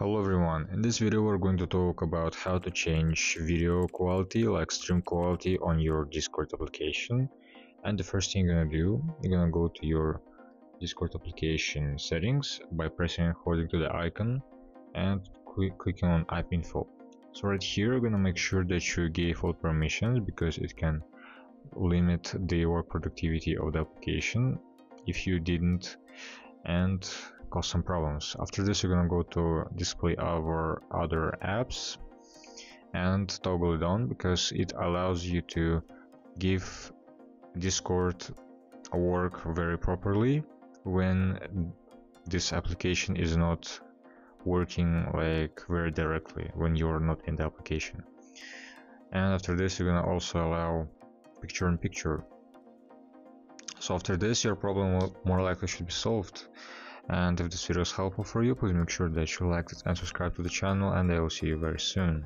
Hello everyone, in this video we're going to talk about how to change video quality like stream quality on your Discord application. And the first thing you're gonna do, you're gonna go to your Discord application settings by pressing and holding to the icon and clicking on app info. So right here you're gonna make sure that you gave all permissions because it can limit the work productivity of the application if you didn't. And cause some problems. After this, you're gonna go to display our other apps and toggle it on because it allows you to give Discord work very properly when this application is not working like very directly when you're not in the application. And after this, you're gonna also allow picture in picture. So after this, your problem more likely should be solved. And if this video is helpful for you, please make sure that you like it and subscribe to the channel and I will see you very soon.